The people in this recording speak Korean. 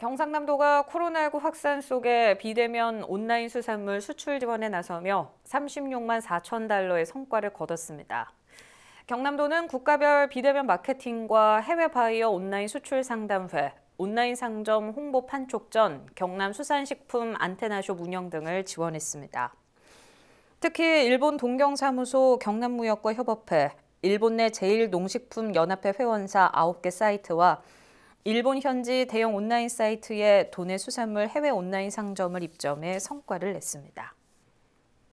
경상남도가 코로나19 확산 속에 비대면 온라인 수산물 수출 지원에 나서며 36만 4천 달러의 성과를 거뒀습니다. 경남도는 국가별 비대면 마케팅과 해외 바이어 온라인 수출 상담회, 온라인 상점 홍보 판촉전, 경남 수산식품 안테나쇼 운영 등을 지원했습니다. 특히 일본 동경사무소 경남무역과 협업회, 일본 내 제일농식품연합회 회원사 9개 사이트와 일본 현지 대형 온라인 사이트에 도내 수산물 해외 온라인 상점을 입점해 성과를 냈습니다.